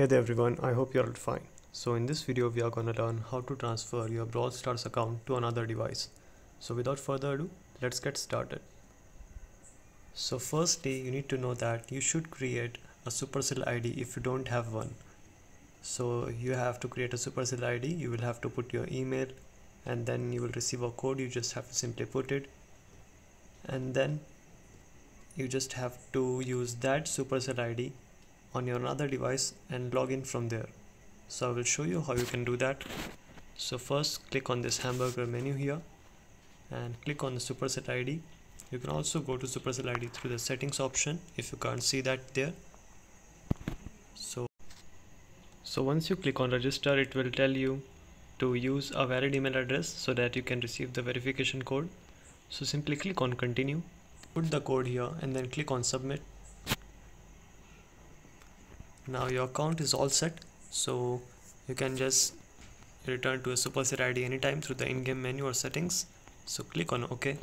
Hey there everyone, I hope you're all fine. So in this video we are gonna learn how to transfer your Brawl Stars account to another device. So without further ado, let's get started. So firstly you need to know that you should create a Supercell ID if you don't have one. So you have to create a Supercell ID, you will have to put your email and then you will receive a code, you just have to simply put it and then you just have to use that Supercell ID on your another device and log in from there. So I will show you how you can do that. So first click on this hamburger menu here and click on the Supercell ID you can also go to Supercell ID through the settings option if you can't see that there. So so once you click on register it will tell you to use a valid email address so that you can receive the verification code. So simply click on continue. Put the code here and then click on submit now your account is all set so you can just return to a supercell id anytime through the in-game menu or settings. So click on ok.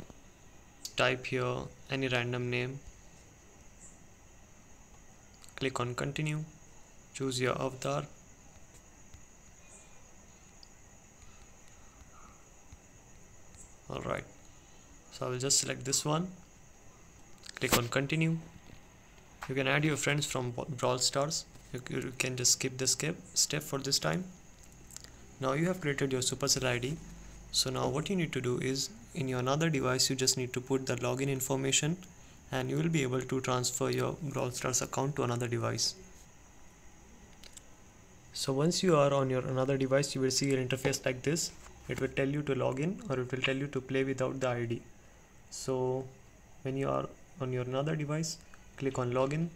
Type here any random name. Click on continue. Choose your avatar. Alright so I will just select this one. Click on continue you can add your friends from Brawl Stars. You, you can just skip this step step for this time. Now you have created your Supercell ID so now what you need to do is in your another device you just need to put the login information and you will be able to transfer your Brawl Stars account to another device. So once you are on your another device you will see your interface like this. It will tell you to log in or it will tell you to play without the ID so when you are on your another device click on login.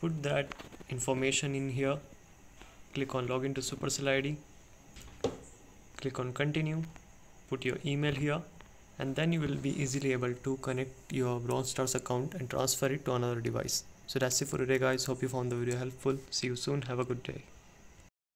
Put that information in here. Click on login to supercell id click on continue. Put your email here. And then you will be easily able to connect your Brawl Stars account and transfer it to another device. So that's it for today guys. Hope you found the video helpful. See you soon. Have a good day